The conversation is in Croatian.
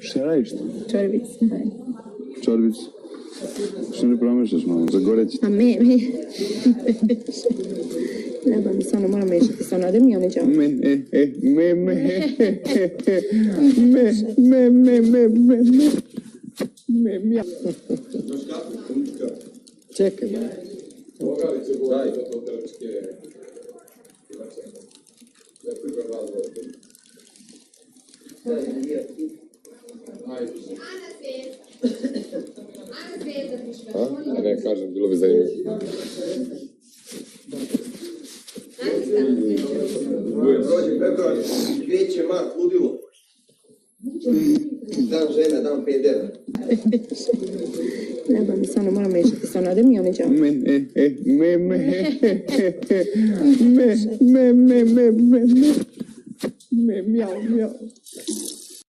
Šta radiš ti? Čorbice. Čorbice. Što ne promešaš malo, zagoreći. A me, me. Ne bavim se moram mešati sa ono, da mi one džavo. Me, e, e, me, me, e, e, e, e, me, me, me, me, me, me. Me, me. Čekaj, me. Daj. Daj. Daj. Daj. A ne, kažem, bilo bi zanimljivo. Kreće mart, ludilo. Dan žena, dan pedera. Treba mi stvarno, moram mešati stvarno, da mi oni me, e, e, me, me, me, me, me, me, me, me, me, mjau, mjau.